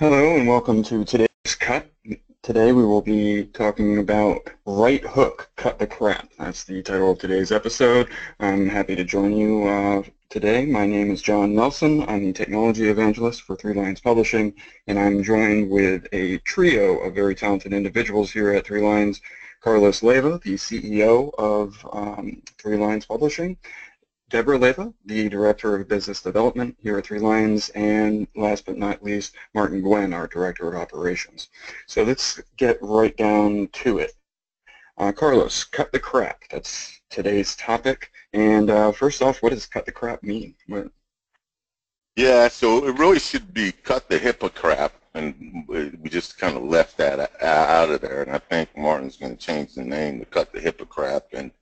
Hello and welcome to today's cut. Today we will be talking about Right Hook, Cut the Crap. That's the title of today's episode. I'm happy to join you uh, today. My name is John Nelson. I'm the Technology Evangelist for Three Lions Publishing, and I'm joined with a trio of very talented individuals here at Three Lions. Carlos Leyva, the CEO of um, Three Lions Publishing, Deborah Leyva, the Director of Business Development here at Three Lions, and last but not least, Martin Gwen, our Director of Operations. So let's get right down to it. Uh, Carlos, cut the crap. That's today's topic. And uh, first off, what does cut the crap mean? What? Yeah, so it really should be cut the HIPAA crap, and we just kind of left that out of there. And I think Martin's going to change the name to cut the HIPAA crap. And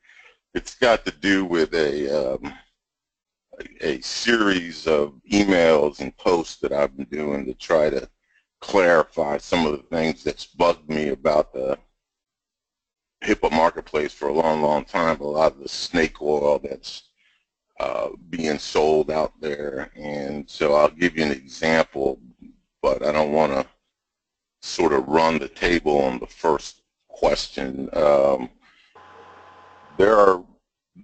it's got to do with a, um, a series of emails and posts that I've been doing to try to clarify some of the things that's bugged me about the HIPAA marketplace for a long, long time. A lot of the snake oil that's uh, being sold out there. And so I'll give you an example, but I don't want to sort of run the table on the first question. Um, there are,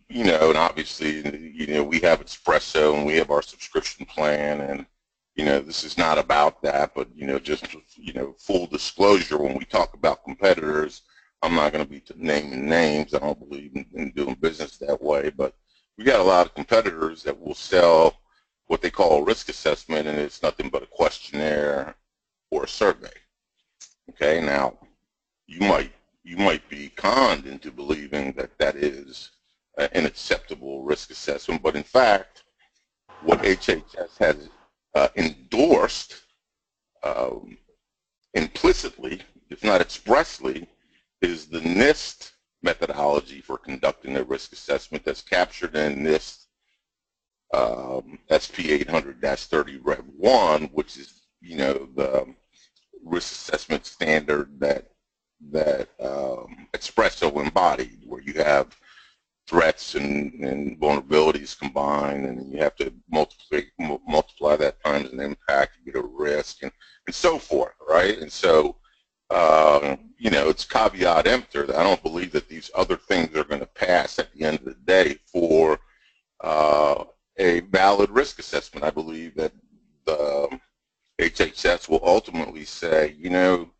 you know, and obviously, you know, we have Espresso and we have our subscription plan and, you know, this is not about that, but, you know, just, you know, full disclosure, when we talk about competitors, I'm not going to be naming names. I don't believe in, in doing business that way, but we got a lot of competitors that will sell what they call a risk assessment, and it's nothing but a questionnaire or a survey. Okay, now you might you might be conned into believing that that is an acceptable risk assessment, but in fact, what HHS has uh, endorsed um, implicitly, if not expressly, is the NIST methodology for conducting a risk assessment that's captured in NIST um, SP 800-30 Rev 1, which is, you know, the risk assessment standard that that um, Espresso embodied, where you have threats and, and vulnerabilities combined, and you have to multiply multiply that times an impact, you get a risk, and, and so forth, right? And so, uh, you know, it's caveat emptor. I don't believe that these other things are going to pass at the end of the day for uh, a valid risk assessment. I believe that the HHS will ultimately say, you know,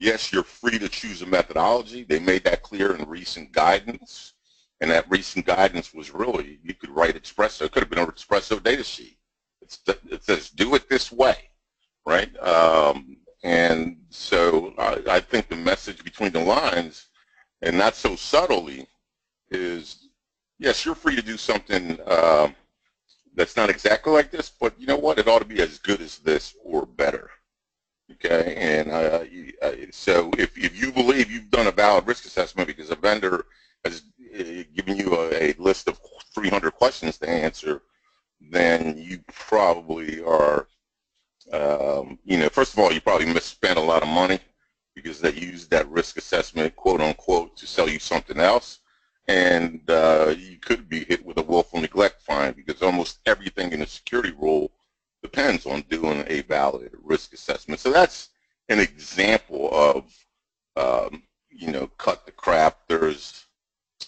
yes, you're free to choose a methodology. They made that clear in recent guidance. And that recent guidance was really, you could write Espresso. It could have been an Espresso data sheet. It's, it says, do it this way, right? Um, and so I, I think the message between the lines, and not so subtly, is, yes, you're free to do something uh, that's not exactly like this, but you know what? It ought to be as good as this or better. Okay, and uh, uh, so if, if you believe you've done a valid risk assessment because a vendor has uh, given you a, a list of 300 questions to answer, then you probably are, um, you know, first of all, you probably misspent a lot of money because they used that risk assessment, quote unquote, to sell you something else. And uh, you could be hit with a willful neglect fine because almost everything in a security rule depends on doing a valid risk assessment. So that's an example of, um, you know, cut the crap. There's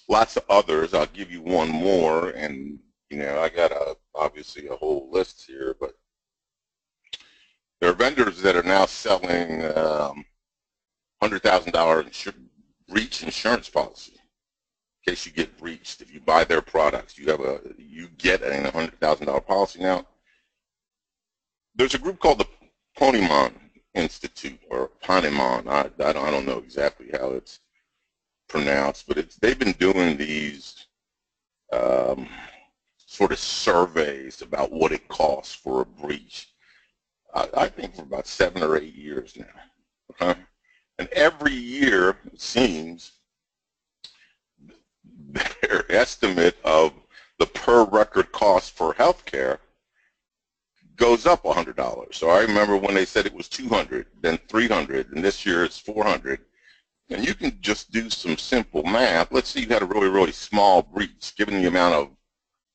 lots of others. I'll give you one more, and you know, I got a obviously a whole list here, but there are vendors that are now selling um, hundred thousand dollar breach insurance policy in case you get breached. If you buy their products, you have a you get a hundred thousand dollar policy now there's a group called the Ponemon Institute or Ponemon. I, I, don't, I don't know exactly how it's pronounced, but it's they've been doing these um, sort of surveys about what it costs for a breach. I, I think for about seven or eight years now. Okay? And every year, it seems, their estimate of the per record cost for healthcare goes up $100. So I remember when they said it was 200, then 300, and this year it's 400. And you can just do some simple math. Let's say you had a really, really small breach, given the amount of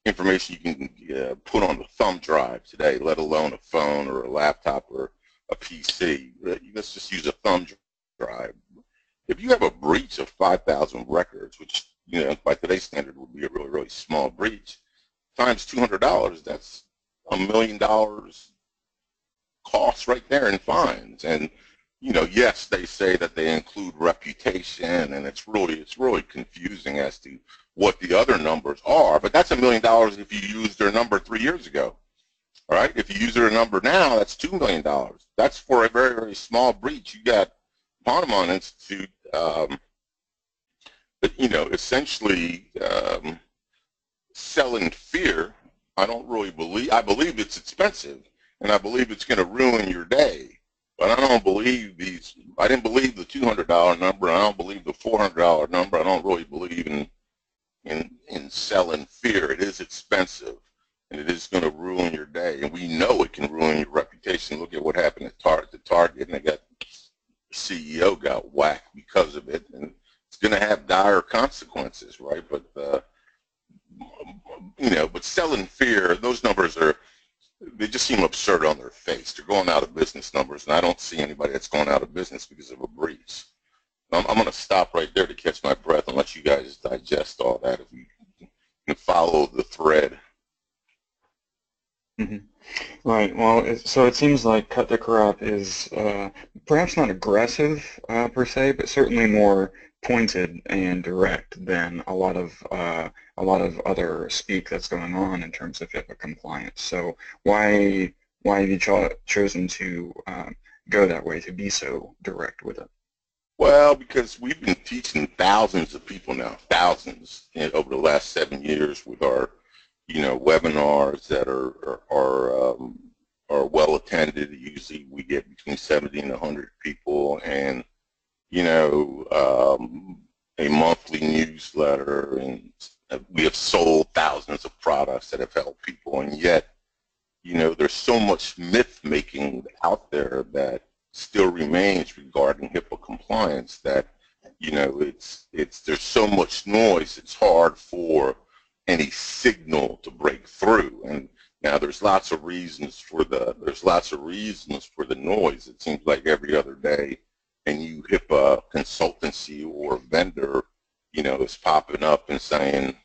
information you can uh, put on the thumb drive today, let alone a phone or a laptop or a PC. Let's just use a thumb drive. If you have a breach of 5,000 records, which you know by today's standard would be a really really small breach, times $200, that's a million dollars cost right there in fines. And you know, yes, they say that they include reputation, and it's really it's really confusing as to what the other numbers are. But that's a million dollars if you used their number three years ago. All right, if you use their number now, that's two million dollars. That's for a very very small breach. You got Ponemon Institute, um, you know, essentially um, selling fear. I don't really believe. I believe it's expensive, and I believe it's going to ruin your day but I don't believe these. I didn't believe the $200 number. I don't believe the $400 number. I don't really believe in in in selling fear. It is expensive, and it is going to ruin your day. And we know it can ruin your reputation. Look at what happened at Target. The Target, and they got the CEO got whacked because of it, and it's going to have dire consequences, right? But uh, you know, but selling fear, those numbers are they just seem absurd on their face. They're going out of business numbers, and I don't see anybody that's going out of business because of a breach. I'm, I'm going to stop right there to catch my breath and let you guys digest all that if you can follow the thread. Mm -hmm. Right. Well, so it seems like cut the crap is uh, perhaps not aggressive uh, per se, but certainly more pointed and direct than a lot of uh, a lot of other speak that's going on in terms of HIPAA compliance. So why why have you cho chosen to um, go that way to be so direct with it? Well, because we've been teaching thousands of people now, thousands over the last seven years with our, you know, webinars that are are, are, um, are well attended. Usually, we get between 70 and 100 people, and you know, um, a monthly newsletter, and we have sold thousands of products that have helped people, and yet, you know, there's so much myth making out there that still remains regarding HIPAA compliance that, you know, it's it's there's so much noise. It's hard for any signal to break through, and now there's lots of reasons for the there's lots of reasons for the noise. It seems like every other day and you HIPAA consultancy or vendor, you know, is popping up and saying,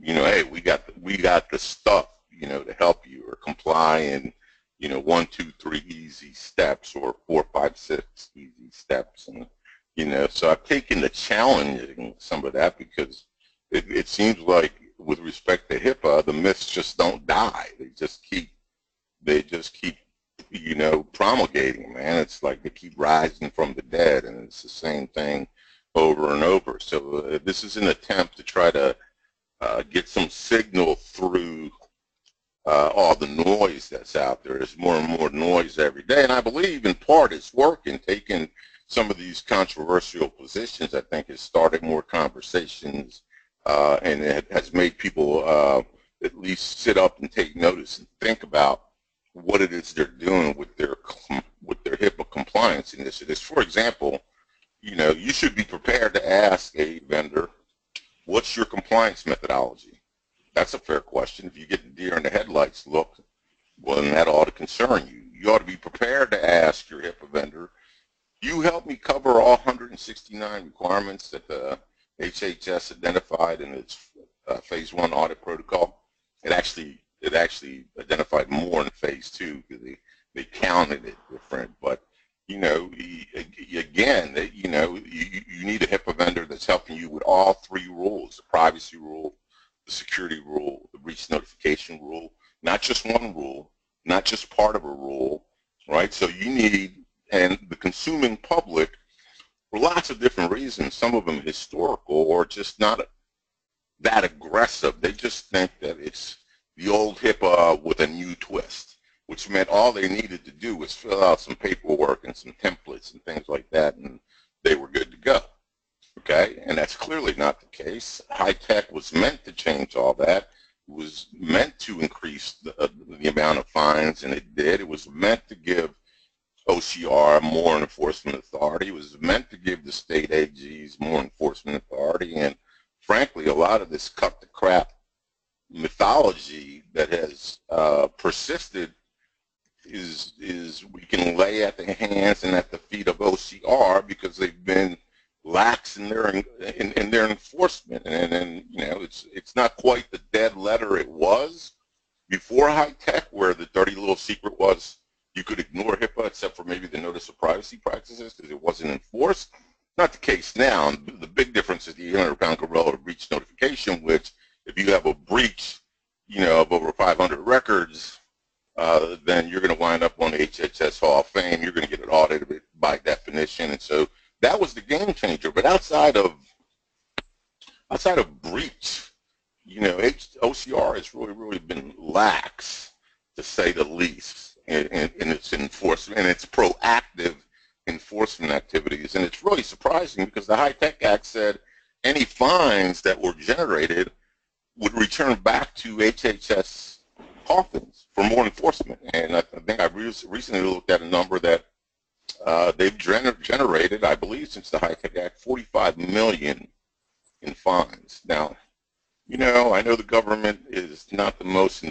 you know, hey, we got the, we got the stuff, you know, to help you or comply in, you know, one, two, three easy steps or four, five, six easy steps, and you know, so I've taken the challenging some of that because it, it seems like with respect to HIPAA, the myths just don't die. They just keep they just keep you know, promulgating, man. It's like they keep rising from the dead, and it's the same thing over and over. So uh, this is an attempt to try to uh, get some signal through uh, all the noise that's out there. There's more and more noise every day, and I believe in part it's working, taking some of these controversial positions, I think has started more conversations, uh, and it has made people uh, at least sit up and take notice and think about what it is they're doing with their with their HIPAA compliance initiatives. For example, you know, you should be prepared to ask a vendor, what's your compliance methodology? That's a fair question. If you get deer in the headlights look, well, then that ought to concern you. You ought to be prepared to ask your HIPAA vendor, you help me cover all 169 requirements that the HHS identified in its uh, phase one audit protocol. It actually it actually identified more in phase two because they, they counted it different. But, you know, again, you know, you, you need a HIPAA vendor that's helping you with all three rules, the privacy rule, the security rule, the breach notification rule, not just one rule, not just part of a rule, right? So you need, and the consuming public, for lots of different reasons, some of them historical or just not that aggressive. They just think that it's the old HIPAA with a new twist, which meant all they needed to do was fill out some paperwork and some templates and things like that, and they were good to go. Okay, and that's clearly not the case. HITECH was meant to change all that. It was meant to increase the, uh, the amount of fines, and it did. It was meant to give OCR more enforcement authority. It was meant to give the state AGs more enforcement authority, and frankly, a lot of this cut the crap mythology that has uh, persisted is is we can lay at the hands and at the feet of OCR because they've been lax in their in, in their enforcement, and and you know it's it's not quite the dead letter it was before HITECH, where the dirty little secret was you could ignore HIPAA except for maybe the notice of privacy practices because it wasn't enforced. Not the case now. The big difference is the 800 pound gorilla breach notification, which if you have a breach, you know, of over 500 records, uh, then you're going to wind up on the HHS Hall of Fame. You're going to get it audited by definition, and so that was the game changer. But outside of outside of breach, you know, H OCR has really really been lax, to say the least, in, in, in its enforcement and its proactive enforcement activities. And it's really surprising because the HITECH Act said any fines that were generated would return back to HHS coffins for more enforcement. And I, I think I re recently looked at a number that uh, they've gener generated, I believe, since the HITECH Act, 45 million in fines. Now, you know, I know the government is not the most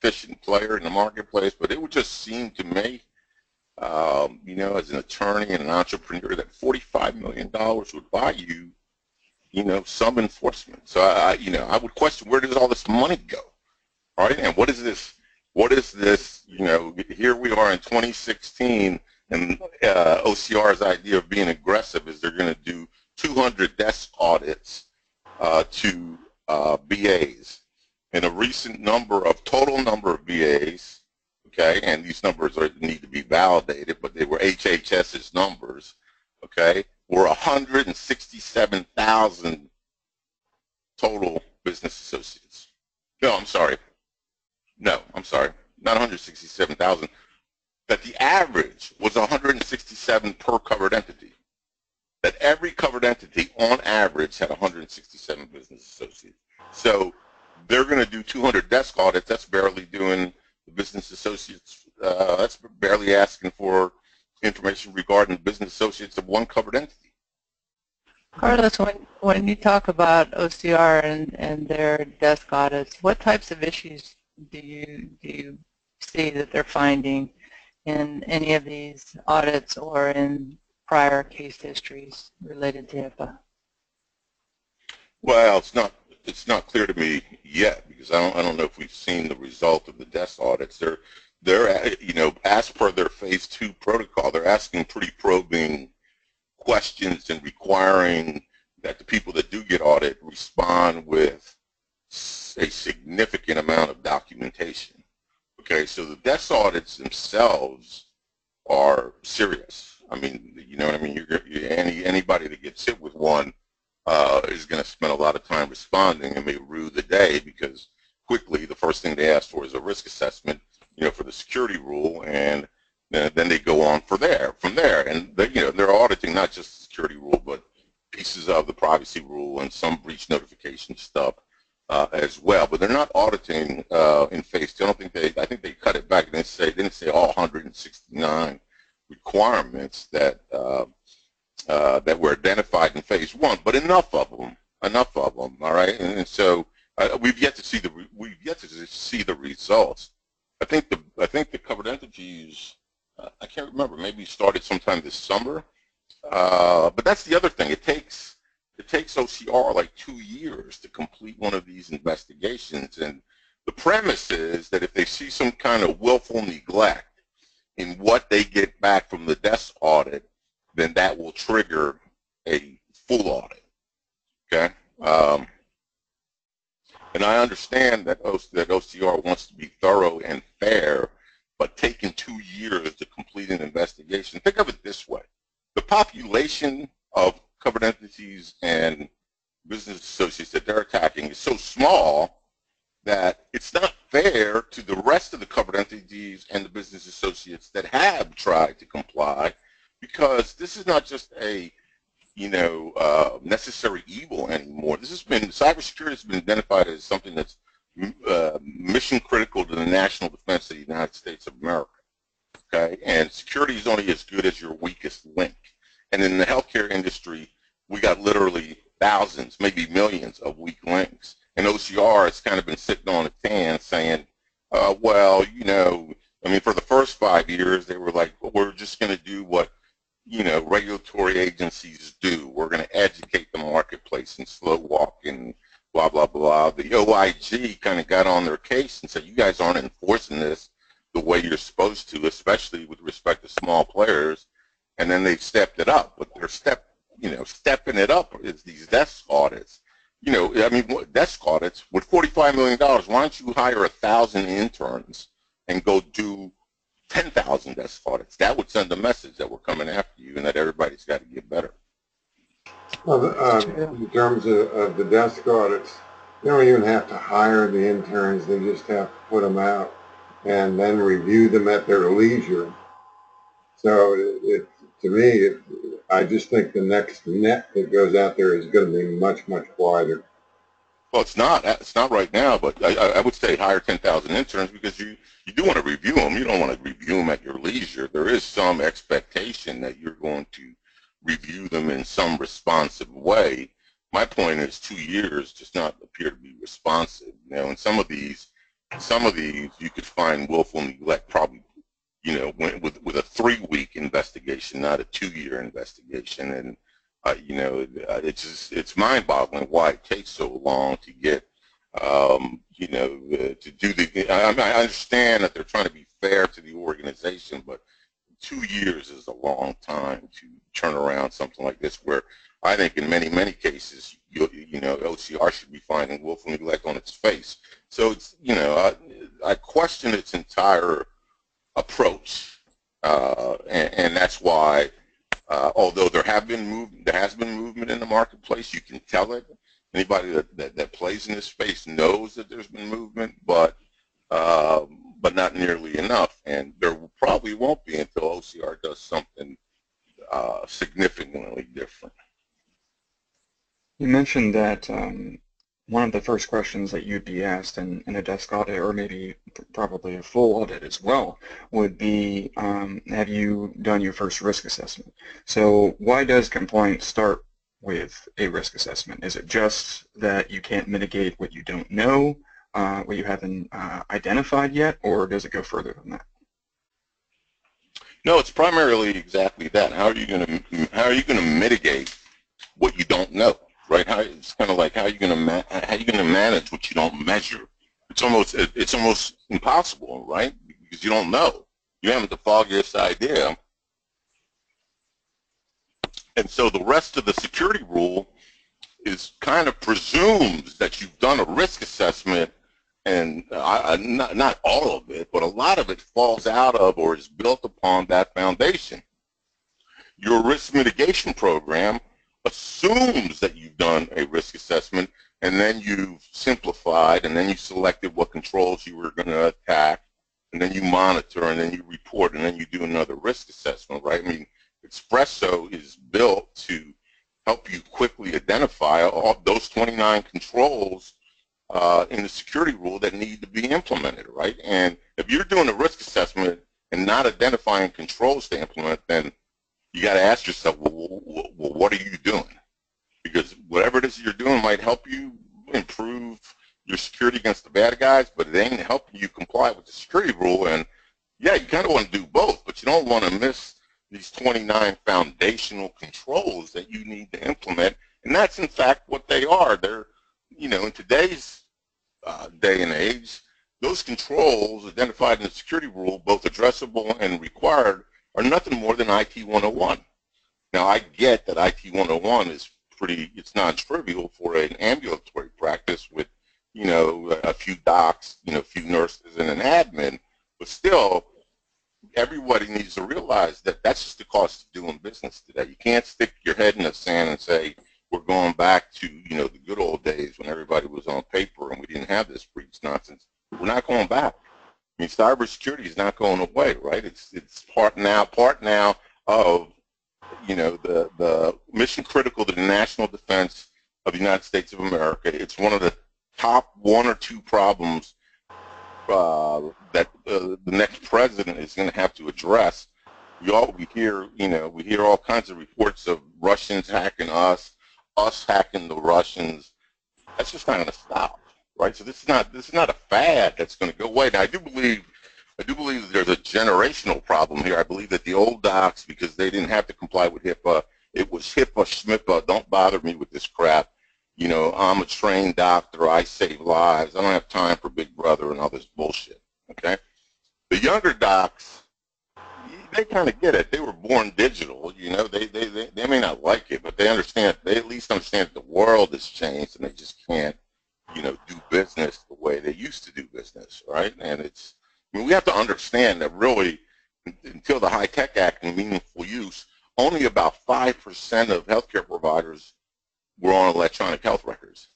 efficient player in the marketplace, but it would just seem to me, um, you know, as an attorney and an entrepreneur, that $45 million would buy you you know, some enforcement. So I, you know, I would question where does all this money go? Right, and what is this? What is this? You know, here we are in 2016, and uh, OCR's idea of being aggressive is they're going to do 200 desk audits uh, to uh, BAs. And a recent number of total number of BAs, okay, and these numbers are, need to be validated, but they were HHS's numbers, okay, were 167,000 total business associates. No, I'm sorry. No, I'm sorry. Not 167,000. That the average was 167 per covered entity. That every covered entity, on average, had 167 business associates. So they're going to do 200 desk audits. That's barely doing the business associates. Uh, that's barely asking for information regarding business associates of one covered entity. Carlos, when, when you talk about OCR and, and their desk audits, what types of issues do you, do you see that they're finding in any of these audits or in prior case histories related to HIPAA? Well, it's not it's not clear to me yet because I don't I don't know if we've seen the result of the desk audits. They're they're you know as per their phase two protocol, they're asking pretty probing questions and requiring that the people that do get audited respond with a significant amount of documentation. Okay, so the desk audits themselves are serious. I mean, you know what I mean? You're, you're, any anybody that gets hit with one uh, is going to spend a lot of time responding and may rue the day because quickly the first thing they ask for is a risk assessment you know, for the security rule, and then, then they go on for there, from there, and they, you know, they're auditing not just the security rule, but pieces of the privacy rule and some breach notification stuff uh, as well. But they're not auditing uh, in phase two. I don't think they. I think they cut it back. They say they didn't say all 169 requirements that uh, uh, that were identified in phase one, but enough of them. Enough of them. All right, and, and so uh, we've yet to see the we've yet to see the results. I think the I think the covered entities uh, I can't remember maybe started sometime this summer, uh, but that's the other thing. It takes it takes OCR like two years to complete one of these investigations, and the premise is that if they see some kind of willful neglect in what they get back from the desk audit, then that will trigger a full audit. Okay. Um, and I understand that, that OCR wants to be thorough and fair, but taking two years to complete an investigation, think of it this way. The population of covered entities and business associates that they're attacking is so small that it's not fair to the rest of the covered entities and the business associates that have tried to comply because this is not just a you know, uh, necessary evil anymore. This has been, cybersecurity has been identified as something that's uh, mission critical to the national defense of the United States of America. Okay, and security is only as good as your weakest link. And in the healthcare industry, we got literally thousands, maybe millions of weak links. And OCR has kind of been sitting on its hands saying, uh, well, you know, I mean, for the first five years, they were like, well, we're just going to do what, you know, regulatory agencies do. We're going to educate the marketplace and slow walk and blah, blah, blah. The OIG kind of got on their case and said, you guys aren't enforcing this the way you're supposed to, especially with respect to small players. And then they stepped it up. But they're step, you know, stepping it up is these desk audits. You know, I mean, desk audits with $45 million, why don't you hire a thousand interns and go do 10,000 desk audits? That would send a message that we're coming after you and that everybody's got to get better. Well, uh, in terms of, of the desk audits, they don't even have to hire the interns. They just have to put them out and then review them at their leisure. So it, it to me, it, I just think the next net that goes out there is going to be much, much wider. Well, it's not. It's not right now, but I, I would say hire 10,000 interns because you, you do want to review them. You don't want to review them at your leisure. There is some expectation that you're going to review them in some responsive way. My point is two years does not appear to be responsive. You know, some of these, some of these you could find willful neglect probably, you know, with with a three-week investigation, not a two-year investigation, and uh, you know, uh, it's just it's mind-boggling why it takes so long to get, um, you know, uh, to do the. I, I understand that they're trying to be fair to the organization, but two years is a long time to turn around something like this where I think in many, many cases, you, you know, OCR should be finding willful neglect on its face. So it's, you know, I, I question its entire approach, uh, and, and, that's why, uh, although there have been move, there has been movement in the marketplace, you can tell it. Anybody that, that, that plays in this space knows that there's been movement, but um, but not nearly enough. And there probably won't be until OCR does something uh, significantly different. You mentioned that um, one of the first questions that you'd be asked in, in a desk audit, or maybe probably a full audit as well, would be, um, have you done your first risk assessment? So why does compliance start with a risk assessment? Is it just that you can't mitigate what you don't know, uh, what you haven't uh, identified yet, or does it go further than that? No, it's primarily exactly that. How are you going to how are you going to mitigate what you don't know, right? How, it's kind of like how are you going to how you going to manage what you don't measure? It's almost it's almost impossible, right? Because you don't know. You haven't the foggiest idea. And so the rest of the security rule is kind of presumes that you've done a risk assessment and uh, I, not, not all of it, but a lot of it falls out of or is built upon that foundation. Your risk mitigation program assumes that you've done a risk assessment and then you've simplified and then you selected what controls you were going to attack and then you monitor and then you report and then you do another risk assessment, right? I mean, Espresso is built to help you quickly identify all those 29 controls uh, in the security rule that need to be implemented, right? And if you're doing a risk assessment and not identifying controls to implement, then you got to ask yourself, well, what are you doing? Because whatever it is you're doing might help you improve your security against the bad guys, but it ain't helping you comply with the security rule. And yeah, you kind of want to do both, but you don't want to miss these 29 foundational controls that you need to implement. And that's in fact what they are. They're, you know, in today's uh, day and age, those controls identified in the security rule, both addressable and required, are nothing more than IT 101. Now, I get that IT 101 is pretty, it's non-trivial for an ambulatory practice with, you know, a few docs, you know, a few nurses and an admin, but still, everybody needs to realize that that's just the cost of doing business today. You can't stick your head in the sand and say, we're going back to, you know, the good old days when everybody was on paper and we didn't have this breach nonsense. We're not going back. I mean, cybersecurity is not going away, right? It's it's part now, part now of, you know, the the mission critical to the national defense of the United States of America. It's one of the top one or two problems uh, that uh, the next president is going to have to address. We all we hear, you know, we hear all kinds of reports of Russians hacking us, us hacking the Russians, that's just not going to stop, right? So this is not this is not a fad that's going to go away. Now I do believe I do believe that there's a generational problem here. I believe that the old docs, because they didn't have to comply with HIPAA, it was HIPAA, SMIPA, don't bother me with this crap. You know, I'm a trained doctor, I save lives, I don't have time for Big Brother and all this bullshit, okay? The younger docs, they kind of get it. They were born digital, you know. They, they, they, they may not like it, but they understand, they at least understand that the world has changed and they just can't, you know, do business the way they used to do business, right? And it's, I mean, we have to understand that really, until the HITECH Act and meaningful use, only about 5% of healthcare providers were on electronic health records.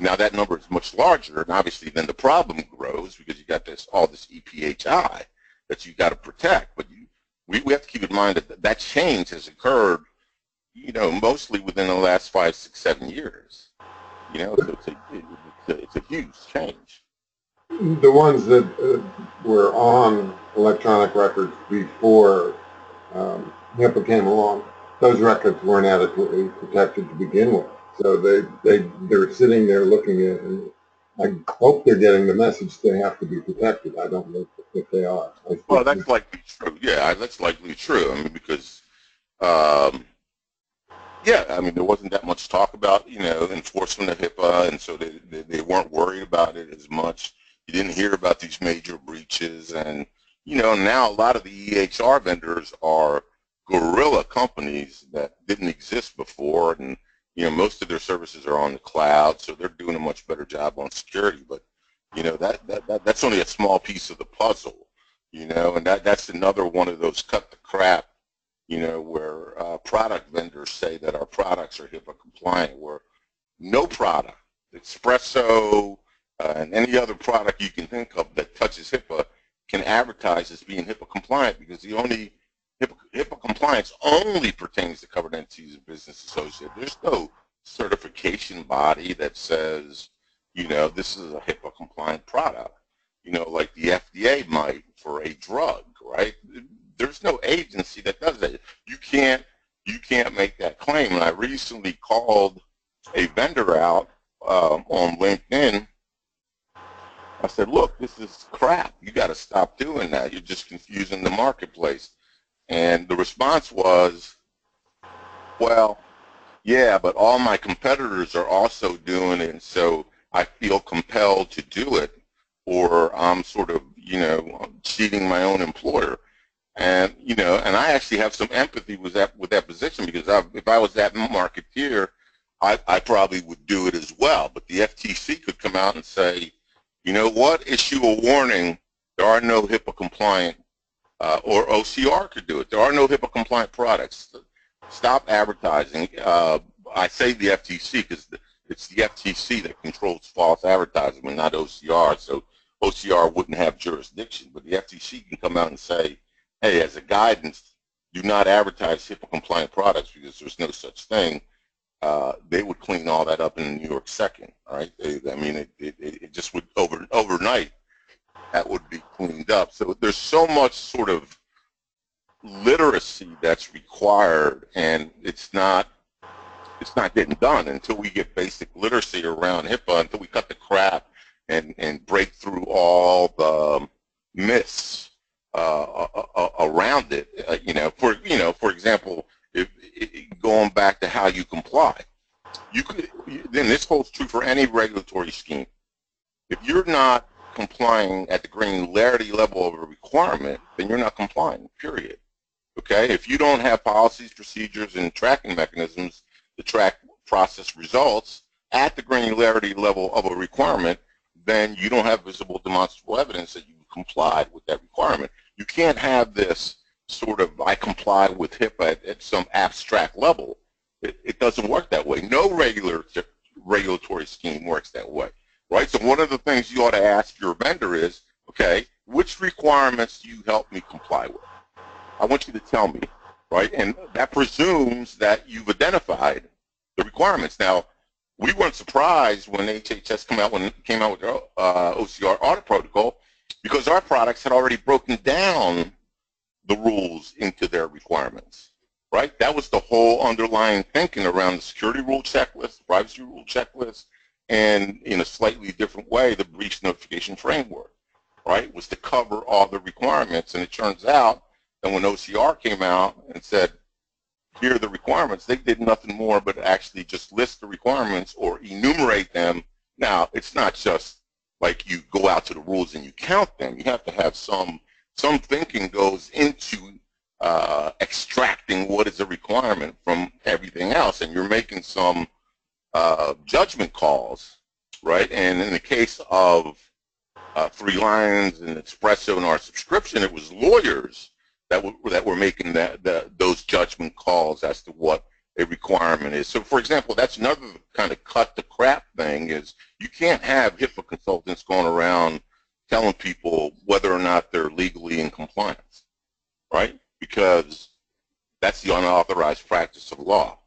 Now that number is much larger, and obviously then the problem grows because you got this all this EPHI that you got to protect. But you, we, we have to keep in mind that that change has occurred, you know, mostly within the last five, six, seven years. You know, so it's a, it's a, it's a huge change. The ones that uh, were on electronic records before um, HIPAA came along, those records weren't adequately protected to begin with. So they, they, they're sitting there looking at, and I hope they're getting the message they have to be protected. I don't know if they are. Well, that's likely true. Yeah, that's likely true. I mean, because, um, yeah, I mean, there wasn't that much talk about, you know, enforcement of HIPAA, and so they, they, they weren't worried about it as much. You didn't hear about these major breaches, and, you know, now a lot of the EHR vendors are guerrilla companies that didn't exist before, and, you know, most of their services are on the cloud, so they're doing a much better job on security, but, you know, that, that, that that's only a small piece of the puzzle, you know, and that, that's another one of those cut the crap you know, where uh, product vendors say that our products are HIPAA compliant, where no product, Espresso, uh, and any other product you can think of that touches HIPAA can advertise as being HIPAA compliant because the only HIPAA, HIPAA compliance only pertains to covered entities and business associates. There's no certification body that says, you know, this is a HIPAA compliant product, you know, like the FDA might for a drug, right? there's no agency that does that. You can't you can't make that claim. And I recently called a vendor out um, on LinkedIn. I said, look, this is crap. You got to stop doing that. You're just confusing the marketplace. And the response was, well, yeah, but all my competitors are also doing it, so I feel compelled to do it, or I'm sort of, you know, cheating my own employer. And you know, and I actually have some empathy with that with that position because I, if I was that marketeer, I, I probably would do it as well. But the FTC could come out and say, you know what, issue a warning. There are no HIPAA compliant, uh, or OCR could do it. There are no HIPAA compliant products. Stop advertising. Uh, I say the FTC because it's the FTC that controls false advertising, not OCR. So OCR wouldn't have jurisdiction, but the FTC can come out and say hey, as a guidance, do not advertise HIPAA compliant products because there's no such thing. Uh, they would clean all that up in New York second, right? They, I mean, it, it, it just would over overnight that would be cleaned up. So there's so much sort of literacy that's required, and it's not it's not getting done until we get basic literacy around HIPAA, until we cut the crap and and break through all the myths uh, around it. Uh, you know, for you know, for example, if, going back to how you comply, you could then this holds true for any regulatory scheme. If you're not complying at the granularity level of a requirement, then you're not complying. Period. Okay. If you don't have policies, procedures, and tracking mechanisms to track process results at the granularity level of a requirement, then you don't have visible demonstrable evidence that you complied with that requirement. You can't have this sort of I comply with HIPAA at, at some abstract level. It, it, doesn't work that way. No regular regulatory scheme works that way, right? So one of the things you ought to ask your vendor is, okay, which requirements do you help me comply with? I want you to tell me, right? And that presumes that you've identified the requirements. Now, we weren't surprised when HHS came out when came out with their uh, OCR audit protocol because our products had already broken down the rules into their requirements, right? That was the whole underlying thinking around the security rule checklist, privacy rule checklist, and in a slightly different way, the breach notification framework, right, was to cover all the requirements. And it turns out that when OCR came out and said, here are the requirements, they did nothing more but actually just list the requirements or enumerate them. Now, it's not just like you go out to the rules and you count them. You have to have some some thinking goes into uh, extracting what is a requirement from everything else, and you're making some uh, judgment calls, right? And in the case of uh, Three Lions and Espresso and our subscription, it was lawyers that were that were making that, that those judgment calls as to what a requirement is. So, for example, that's another kind of cut the crap thing is you can't have HIPAA consultants going around telling people whether or not they're legally in compliance, right? Because that's the unauthorized practice of law.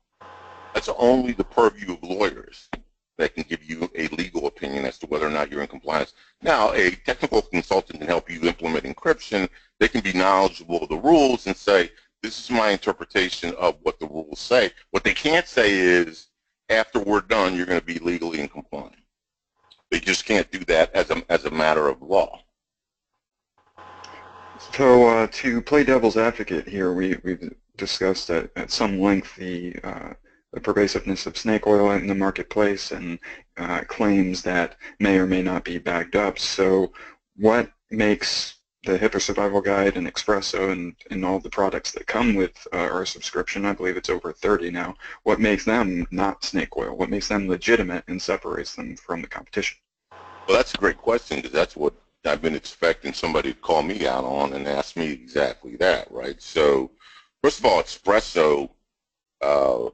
That's only the purview of lawyers that can give you a legal opinion as to whether or not you're in compliance. Now, a technical consultant can help you implement encryption. They can be knowledgeable of the rules and say, this is my interpretation of what the rules say. What they can't say is, after we're done, you're going to be legally in compliance. They just can't do that as a, as a matter of law. So uh, to play devil's advocate here, we, we've discussed at, at some length the, uh, the pervasiveness of snake oil in the marketplace and uh, claims that may or may not be backed up. So what makes the HIPAA Survival Guide and Espresso and, and all the products that come with uh, our subscription, I believe it's over 30 now, what makes them not snake oil? What makes them legitimate and separates them from the competition? Well, that's a great question because that's what I've been expecting somebody to call me out on and ask me exactly that, right? So, first of all, Espresso uh,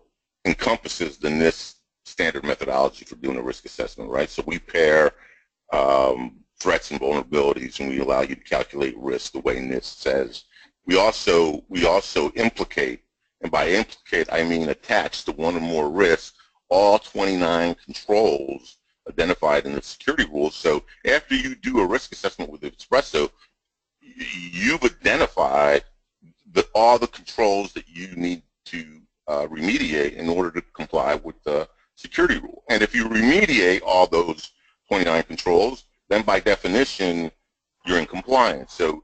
encompasses the NIST standard methodology for doing a risk assessment, right? So we pair um, threats and vulnerabilities, and we allow you to calculate risk the way NIST says. We also we also implicate, and by implicate I mean attach to one or more risks all 29 controls identified in the security rules. So after you do a risk assessment with Espresso, you've identified the, all the controls that you need to uh, remediate in order to comply with the security rule. And if you remediate all those 29 controls, then by definition, you're in compliance. So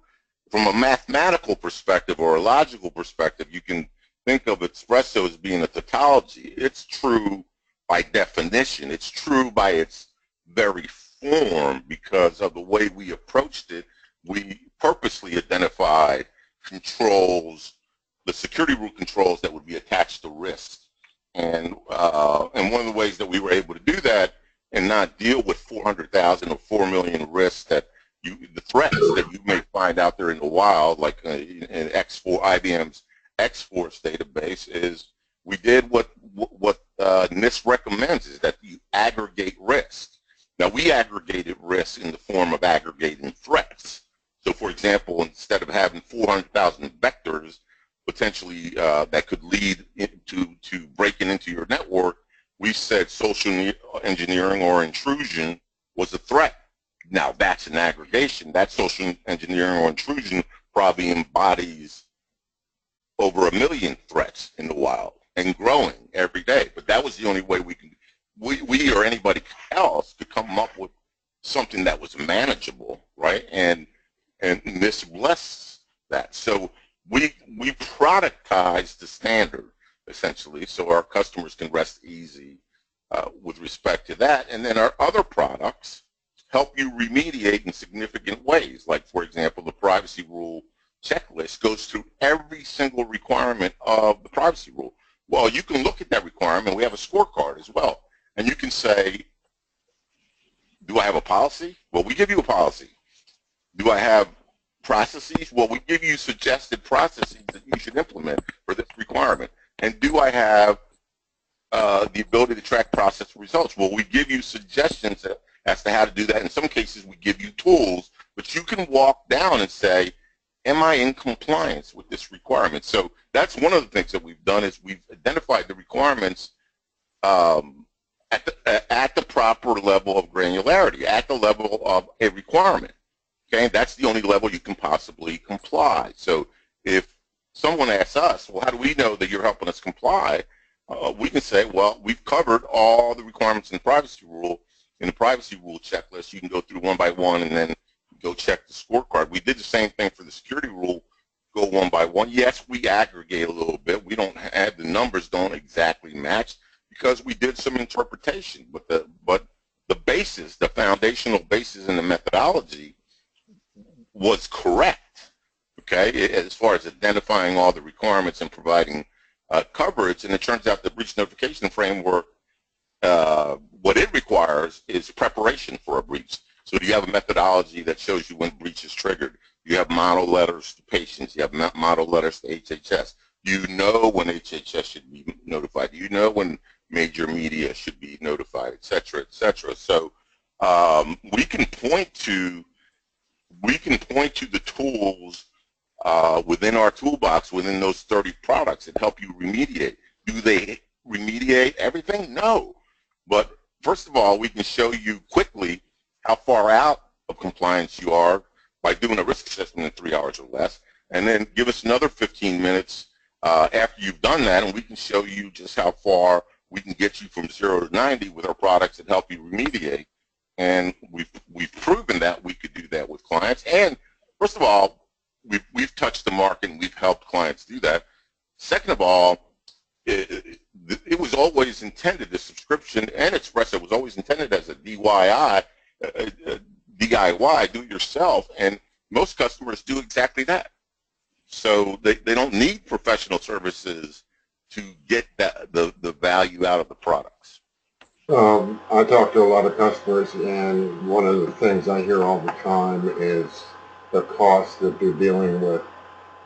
from a mathematical perspective or a logical perspective, you can think of espresso as being a tautology. It's true by definition. It's true by its very form because of the way we approached it. We purposely identified controls, the security rule controls that would be attached to risk. And, uh, and one of the ways that we were able to and not deal with 400,000 or 4 million risks that you, the threats that you may find out there in the wild, like uh, in X-Force, IBM's X-Force database, is we did what what uh, NIST recommends is that you aggregate risk. Now we aggregated risk in the form of aggregating threats. So for example, instead of having 400,000 vectors potentially uh, that could lead to, to breaking into your network, we said social engineering or intrusion was a threat. Now that's an aggregation. That social engineering or intrusion probably embodies over a million threats in the wild and growing every day. But that was the only way we can, we, we or anybody else could come up with something that was manageable, right? And and NIST bless that. So we we productize the standard essentially, so our customers can rest easy uh, with respect to that. And then our other products help you remediate in significant ways. Like, for example, the privacy rule checklist goes through every single requirement of the privacy rule. Well, you can look at that requirement. We have a scorecard as well. And you can say, do I have a policy? Well, we give you a policy. Do I have processes? Well, we give you suggested processes that you should implement for this requirement. And do I have uh, the ability to track process results? Well, we give you suggestions as to how to do that. In some cases, we give you tools, but you can walk down and say, am I in compliance with this requirement? So that's one of the things that we've done is we've identified the requirements um, at, the, at the proper level of granularity, at the level of a requirement. Okay, that's the only level you can possibly comply. So if someone asks us, well, how do we know that you're helping us comply? Uh, we can say, well, we've covered all the requirements in the privacy rule. In the privacy rule checklist, you can go through one by one and then go check the scorecard. We did the same thing for the security rule, go one by one. Yes, we aggregate a little bit. We don't have the numbers don't exactly match because we did some interpretation, but the but the basis, the foundational basis in the methodology was correct, okay, as far as identifying all the requirements and providing uh, coverage. And it turns out the breach notification framework, uh, what it requires is preparation for a breach. So do you have a methodology that shows you when breach is triggered? You have model letters to patients. You have model letters to HHS. You know when HHS should be notified. You know when major media should be notified, et cetera, et cetera. So um, we can point to we can point to the tools uh, within our toolbox, within those 30 products that help you remediate. Do they remediate everything? No. But first of all, we can show you quickly how far out of compliance you are by doing a risk assessment in three hours or less, and then give us another 15 minutes uh, after you've done that, and we can show you just how far we can get you from zero to 90 with our products that help you remediate. And we've, we've proven that we could do that with clients. And first of all, we've, we've touched the market and we've helped clients do that. Second of all, it, it was always intended, the subscription and Espresso was always intended as a DIY, uh, uh, DIY, do it yourself, and most customers do exactly that. So they, they don't need professional services to get that, the, the value out of the products. Um, I talk to a lot of customers, and one of the things I hear all the time is the cost that they're dealing with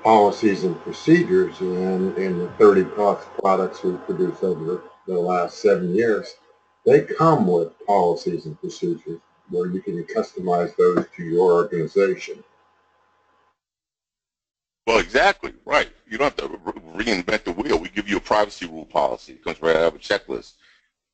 policies and procedures. And in the 30 plus products we've produced over the last seven years, they come with policies and procedures where you can customize those to your organization. Well, exactly, right. You don't have to reinvent the wheel. We give you a privacy rule policy. It comes right out of a checklist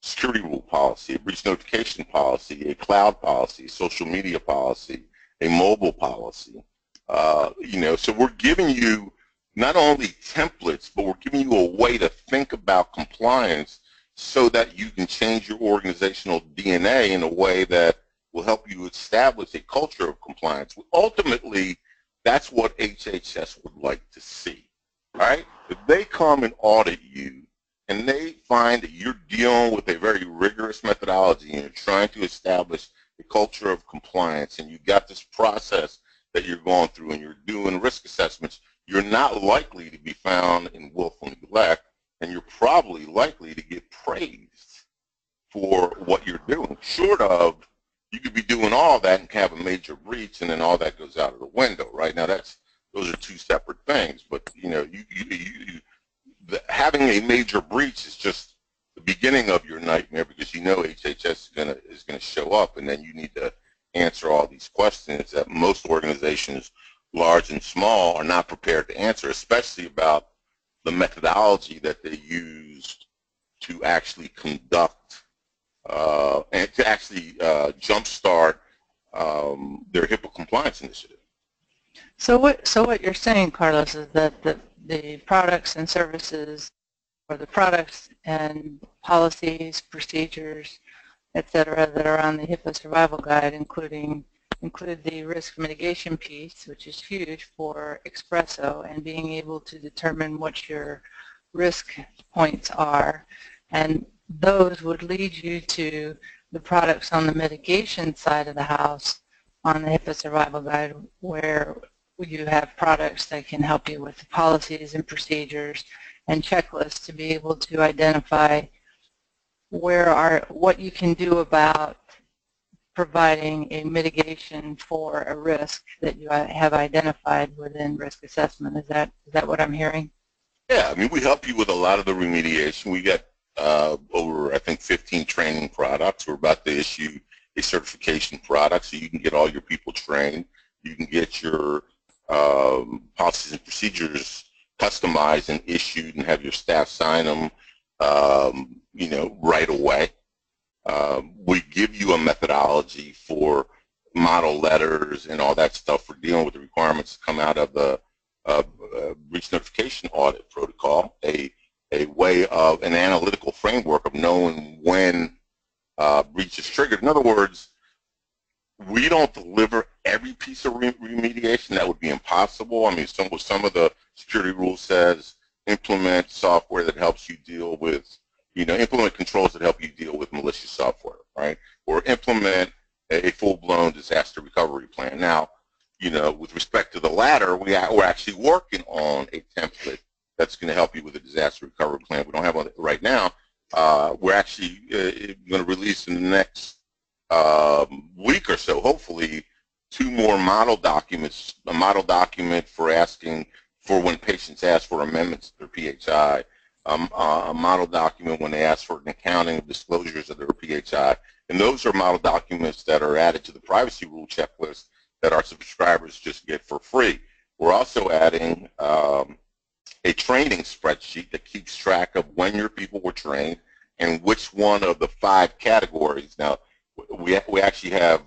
security rule policy, a breach notification policy, a cloud policy, social media policy, a mobile policy. Uh, you know, so we're giving you not only templates, but we're giving you a way to think about compliance so that you can change your organizational DNA in a way that will help you establish a culture of compliance. Ultimately, that's what HHS would like to see. right? If they come and audit you and they find that you're dealing with a very rigorous methodology and you're trying to establish a culture of compliance and you got this process that you're going through and you're doing risk assessments, you're not likely to be found in willful neglect and you're probably likely to get praised for what you're doing, short of you could be doing all that and have a major breach and then all that goes out of the window, right? Now that's those are two separate things, but you know, you, you, you the, having a major breach is just the beginning of your nightmare because you know HHS is gonna is gonna show up, and then you need to answer all these questions that most organizations, large and small, are not prepared to answer, especially about the methodology that they used to actually conduct uh, and to actually uh, jumpstart um, their HIPAA compliance initiative. So what so what you're saying, Carlos, is that the the products and services or the products and policies, procedures, et cetera, that are on the HIPAA survival guide, including include the risk mitigation piece, which is huge for Espresso, and being able to determine what your risk points are. And those would lead you to the products on the mitigation side of the house on the HIPAA survival guide where you have products that can help you with the policies and procedures and checklists to be able to identify where are what you can do about providing a mitigation for a risk that you have identified within risk assessment. Is that is that what I'm hearing? Yeah, I mean we help you with a lot of the remediation. We got uh, over I think 15 training products. We're about to issue a certification product so you can get all your people trained. You can get your um, policies and procedures customized and issued and have your staff sign them, um, you know, right away. Uh, we give you a methodology for model letters and all that stuff for dealing with the requirements that come out of the uh, uh, breach notification audit protocol, a, a way of an analytical framework of knowing when uh, breach is triggered. In other words, we don't deliver every piece of remediation. That would be impossible. I mean, some some of the security rules says implement software that helps you deal with, you know, implement controls that help you deal with malicious software, right? Or implement a full-blown disaster recovery plan. Now, you know, with respect to the latter, we are, we're actually working on a template that's going to help you with a disaster recovery plan. We don't have one right now. Uh, we're actually uh, going to release in the next um, week or so, hopefully, two more model documents, a model document for asking for when patients ask for amendments to their PHI, um, uh, a model document when they ask for an accounting of disclosures of their PHI, and those are model documents that are added to the privacy rule checklist that our subscribers just get for free. We're also adding um, a training spreadsheet that keeps track of when your people were trained and which one of the five categories. Now, we, we actually have,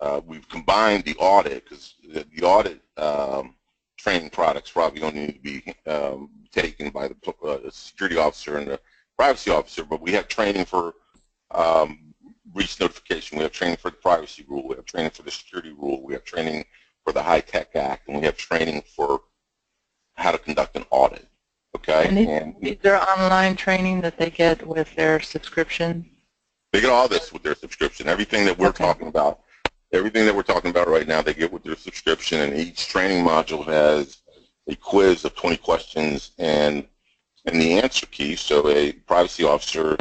uh, we've combined the audit because the, the, audit um, training products probably don't need to be um, taken by the, uh, security officer and the privacy officer, but we have training for um, breach notification, we have training for the privacy rule, we have training for the security rule, we have training for the HITECH Act, and we have training for how to conduct an audit. Okay. And, and is there online training that they get with their subscription? They get all this with their subscription. Everything that we're okay. talking about, everything that we're talking about right now, they get with their subscription, and each training module has a quiz of 20 questions and and the answer key. So a privacy officer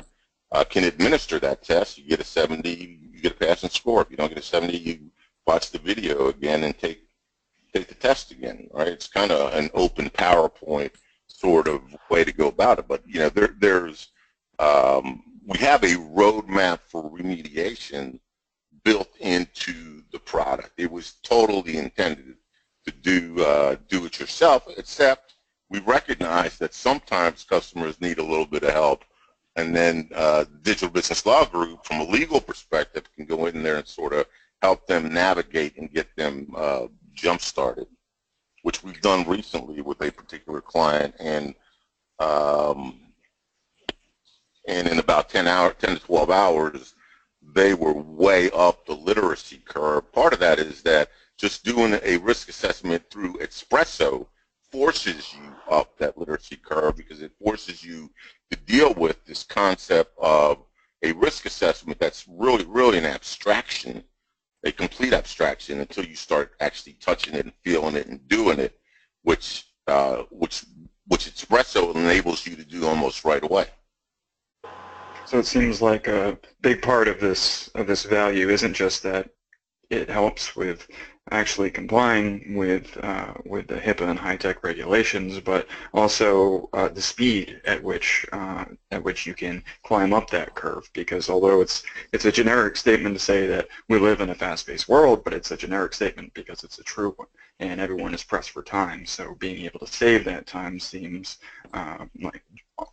uh, can administer that test. You get a 70, you get a passing score. If you don't get a 70, you watch the video again and take take the test again, right? It's kind of an open PowerPoint sort of way to go about it. But you know, there, there's um, we have a roadmap for remediation built into the product. It was totally intended to do uh, do it yourself, except we recognize that sometimes customers need a little bit of help, and then uh, Digital Business Law Group, from a legal perspective, can go in there and sort of help them navigate and get them uh, jump started, which we've done recently with a particular client, and um, and in about 10 hours, 10 to 12 hours, they were way up the literacy curve. Part of that is that just doing a risk assessment through Espresso forces you up that literacy curve because it forces you to deal with this concept of a risk assessment that's really, really an abstraction a complete abstraction until you start actually touching it and feeling it and doing it, which uh, which which Espresso enables you to do almost right away. So it seems like a big part of this of this value isn't just that it helps with actually complying with uh, with the HIPAA and HITECH regulations, but also uh, the speed at which uh, at which you can climb up that curve. Because although it's it's a generic statement to say that we live in a fast-paced world, but it's a generic statement because it's a true one, and everyone is pressed for time. So being able to save that time seems uh, like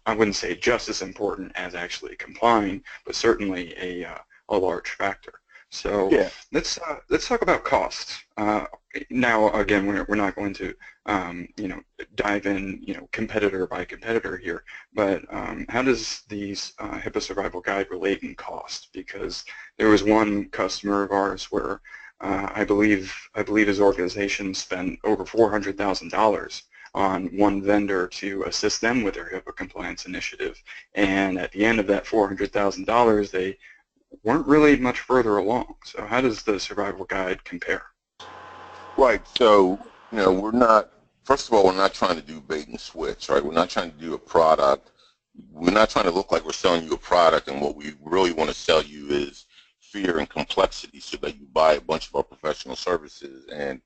I wouldn't say just as important as actually complying, but certainly a uh, a large factor. So yeah. let's uh, let's talk about costs. Uh, now, again, we're we're not going to um, you know dive in you know competitor by competitor here, but um, how does these uh, HIPAA Survival Guide relate in cost? Because there was one customer of ours where uh, I believe I believe his organization spent over four hundred thousand dollars on one vendor to assist them with their HIPAA compliance initiative, and at the end of that four hundred thousand dollars, they weren't really much further along. So how does the survival guide compare? Right. So, you know, we're not, first of all, we're not trying to do bait and switch, right? We're not trying to do a product. We're not trying to look like we're selling you a product and what we really want to sell you is fear and complexity so that you buy a bunch of our professional services and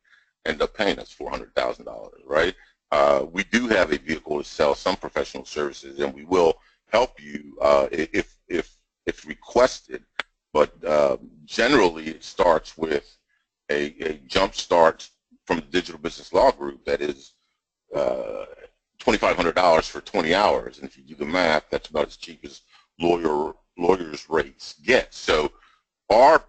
end up paying us $400,000, right? Uh, we do have a vehicle to sell some professional services and we will help you uh, if, if, if requested but uh, generally, it starts with a, a jump start from the Digital Business Law Group that is uh, $2,500 for 20 hours. And if you do the math, that's about as cheap as lawyer lawyers' rates get. So our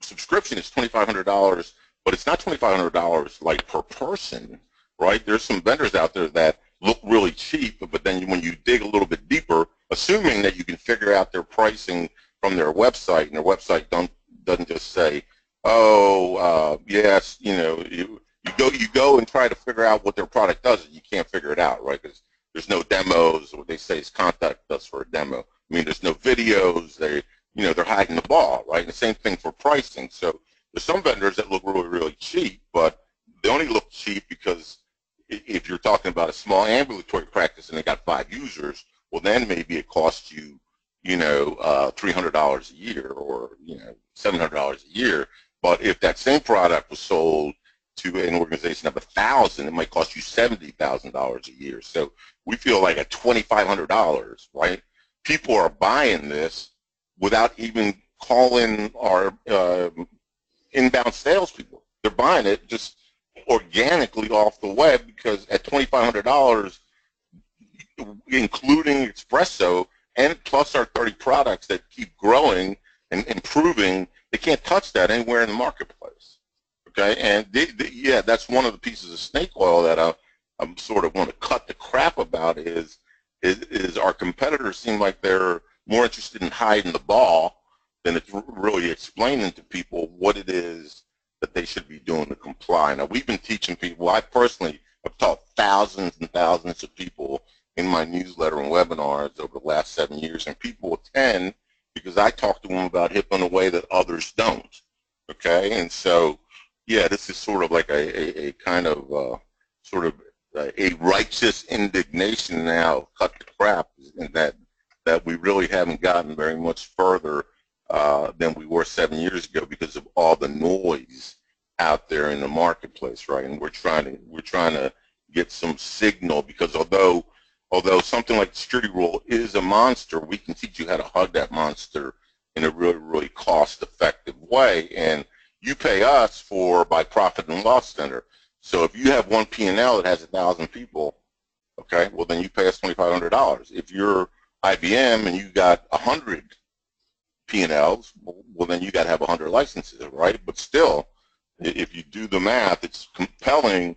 subscription is $2,500, but it's not $2,500 like per person, right? There's some vendors out there that look really cheap, but then when you dig a little bit deeper, assuming that you can figure out their pricing from their website, and their website don't, doesn't just say oh, uh, yes, you know, you, you go you go and try to figure out what their product does, and you can't figure it out, right? Because there's no demos. What they say is contact us for a demo. I mean, there's no videos. They, you know, they're hiding the ball, right? And the same thing for pricing. So there's some vendors that look really, really cheap, but they only look cheap because if you're talking about a small ambulatory practice and they got five users, well, then maybe it costs you, you know, uh, $300 a year or, you know, $700 a year. But if that same product was sold to an organization of a thousand, it might cost you seventy thousand dollars a year. So we feel like at twenty five hundred dollars, right? People are buying this without even calling our uh, inbound salespeople. They're buying it just organically off the web because at twenty five hundred dollars, including espresso and plus our 30 products that keep growing and improving, they can't touch that anywhere in the marketplace. Okay, and they, they, yeah, that's one of the pieces of snake oil that I, I'm sort of want to cut the crap about is, is, is our competitors seem like they're more interested in hiding the ball than it's really explaining to people what it is that they should be doing to comply. Now, we've been teaching people, I personally have taught thousands and thousands of people in my newsletter and webinars over the last seven years, and people attend because I talk to them about HIPAA in a way that others don't. Okay, and so yeah, this is sort of like a, a, a kind of uh, sort of a righteous indignation now, cut the crap, and that that we really haven't gotten very much further uh, than we were seven years ago because of all the noise out there in the marketplace, right? And we're trying to we're trying to get some signal because although although something like the security rule is a monster, we can teach you how to hug that monster in a really really cost effective way and you pay us for by profit and loss center. So if you have one P&L that has a thousand people, okay, well then you pay us $2,500. If you're IBM and you got a hundred P&Ls, well then you got to have hundred licenses, right? But still, if you do the math, it's compelling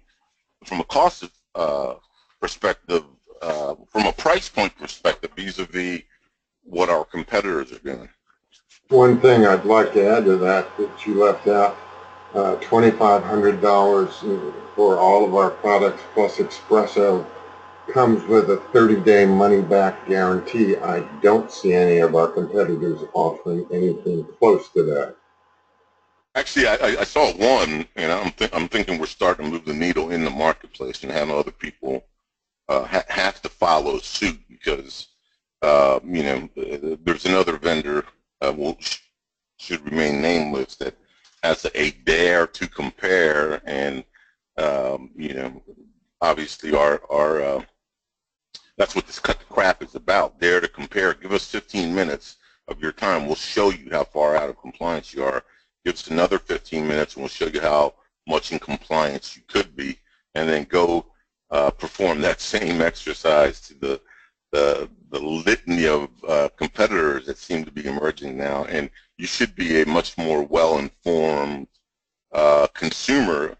from a cost uh, perspective, uh, from a price point perspective, vis-a-vis -vis what our competitors are doing. One thing I'd like to add to that that you left out, uh, $2,500 for all of our products plus espresso comes with a 30-day money-back guarantee. I don't see any of our competitors offering anything close to that. Actually, I, I saw one, and I'm, th I'm thinking we're starting to move the needle in the marketplace and have other people uh, ha have to follow suit because, uh, you know, there's another vendor uh, will, should remain nameless that has a, a dare to compare and um, you know obviously our our uh, that's what this cut the crap is about. Dare to compare. Give us 15 minutes of your time. We'll show you how far out of compliance you are. Give us another 15 minutes and we'll show you how much in compliance you could be. And then go uh, perform that same exercise to the the the litany of uh, competitors that seem to be emerging now, and you should be a much more well-informed uh, consumer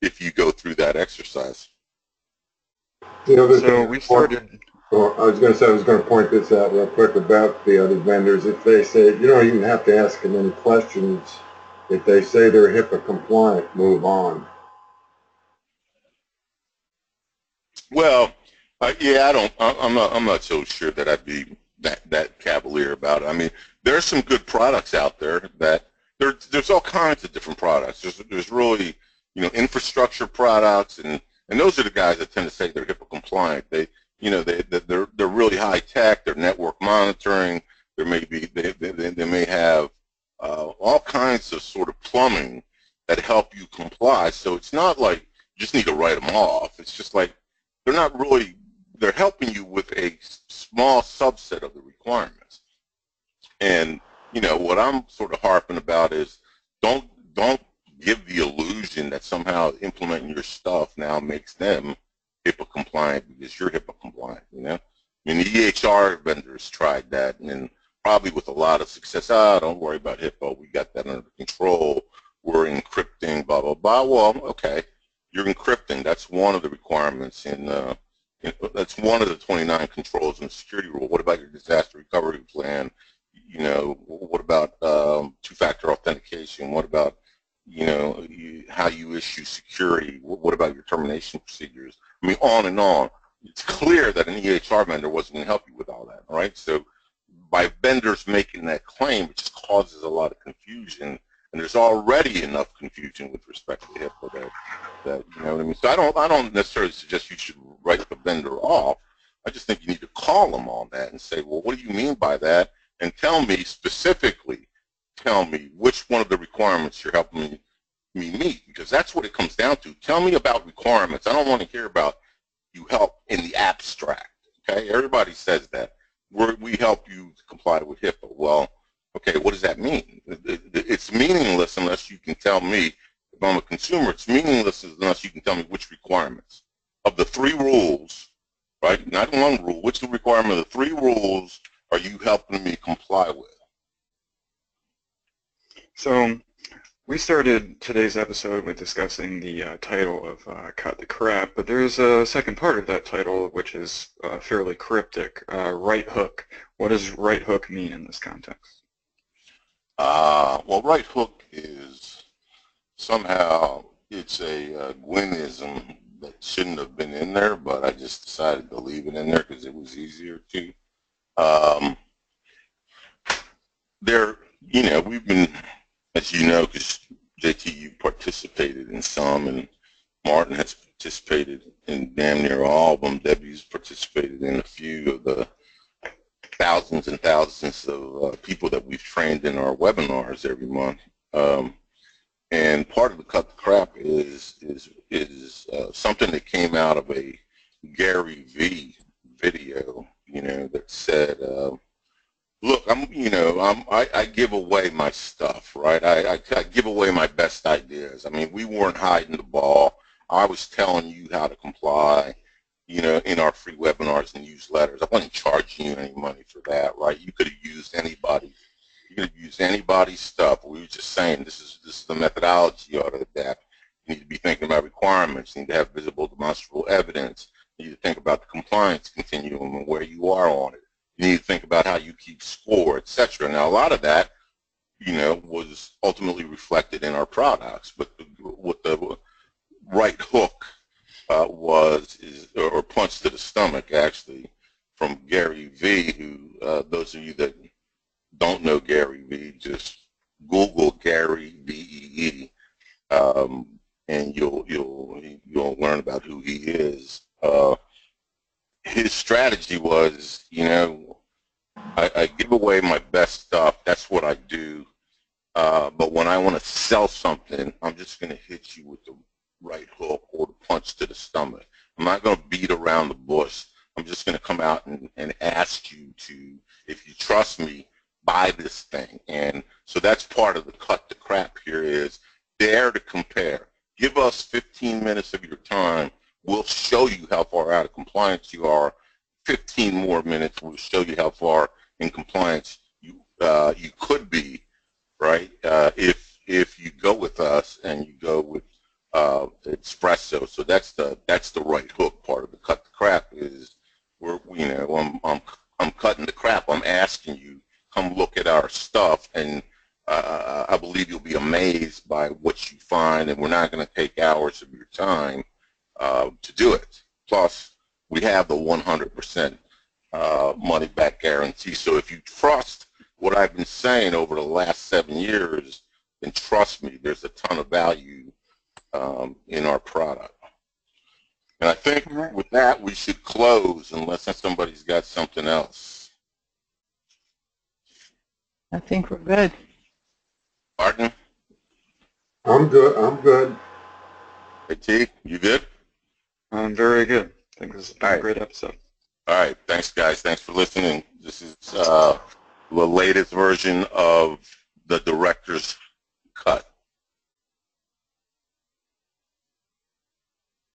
if you go through that exercise. You know, so we started. Well, I was going to say I was going to point this out real quick about the other vendors. If they say you don't even have to ask them any questions, if they say they're HIPAA compliant, move on. Well, uh, yeah, I don't. I'm not. I'm not so sure that I'd be that that cavalier about it. I mean, there's some good products out there that there, there's all kinds of different products. There's there's really you know infrastructure products and and those are the guys that tend to say they're HIPAA compliant. They you know they they're they're really high tech. They're network monitoring. There may be they they, they may have uh, all kinds of sort of plumbing that help you comply. So it's not like you just need to write them off. It's just like they're not really they're helping you with a small subset of the requirements. And you know what I'm sort of harping about is don't don't give the illusion that somehow implementing your stuff now makes them HIPAA compliant because you're HIPAA compliant. You know, I mean the EHR vendors tried that and probably with a lot of success. Ah, don't worry about HIPAA. We got that under control. We're encrypting. Blah blah blah. Well, okay, you're encrypting. That's one of the requirements in uh, that's one of the 29 controls in the security rule. What about your disaster recovery plan? You know, what about um, two-factor authentication? What about you know, you, how you issue security. What, what about your termination procedures? I mean, on and on. It's clear that an EHR vendor wasn't going to help you with all that, right? So by vendors making that claim, it just causes a lot of confusion. And there's already enough confusion with respect to HIPAA that, that you know what I mean. So I don't, I don't necessarily suggest you should write the vendor off. I just think you need to call them on that and say, well, what do you mean by that? And tell me specifically, tell me which one of the requirements you're helping me, me meet, because that's what it comes down to. Tell me about requirements. I don't want to hear about you help in the abstract. Okay, everybody says that. We're, we help you comply with HIPAA. Well, okay, what does that mean? It's meaningless unless you can tell me, if I'm a consumer, it's meaningless unless you can tell me which requirements. Of the three rules, right, not one rule, which requirement of the three rules are you helping me comply with? So we started today's episode with discussing the uh, title of uh, Cut the Crap, but there's a second part of that title which is uh, fairly cryptic, uh, right hook. What does right hook mean in this context? Uh, well, right hook is somehow, it's a uh, Gwynism that shouldn't have been in there, but I just decided to leave it in there because it was easier to. Um, there, you know, we've been as you know, because JT, you participated in some, and Martin has participated in damn near all of them. Debbie's participated in a few of the thousands and thousands of uh, people that we've trained in our webinars every month. Um, and part of the cut the crap is is is uh, something that came out of a Gary V video, you know, that said. Uh, look, I'm, you know, I'm, I, I give away my stuff, right? I, I, I give away my best ideas. I mean, we weren't hiding the ball. I was telling you how to comply, you know, in our free webinars and newsletters. I wasn't charging you any money for that, right? You could have used anybody. You could used anybody's stuff. We were just saying this is this is the methodology you ought to adapt. You need to be thinking about requirements. You need to have visible, demonstrable evidence. You need to think about the compliance continuum and where you are on it you need to think about how you keep score, etc. Now, a lot of that, you know, was ultimately reflected in our products, but what the right hook uh, was, is, or punch to the stomach, actually, from Gary V, who, uh, those of you that don't know Gary V, just Google Gary V-E-E, um, and you'll, you'll, you'll learn about who he is. Uh, his strategy was, you know, I, I, give away my best stuff. That's what I do. Uh, but when I want to sell something, I'm just going to hit you with the right hook or the punch to the stomach. I'm not going to beat around the bush. I'm just going to come out and, and ask you to, if you trust me, buy this thing. And so that's part of the cut the crap here is dare to compare. Give us 15 minutes of your time We'll show you how far out of compliance you are. 15 more minutes will show you how far in compliance you uh, you could be, right? Uh, if if you go with us and you go with uh, Espresso, so that's the that's the right hook part of the cut the crap is we're you know I'm I'm I'm cutting the crap. I'm asking you come look at our stuff and uh, I believe you'll be amazed by what you find, and we're not going to take hours of your time uh, to do it. Plus, we have the 100% uh, money back guarantee. So if you trust what I've been saying over the last seven years, then trust me, there's a ton of value um, in our product. And I think with that, we should close unless somebody's got something else. I think we're good. Martin? I'm good. I'm good. Hey, T, you good? I'm very good. I think this has been a great episode. All right. Thanks, guys. Thanks for listening. This is uh, the latest version of the director's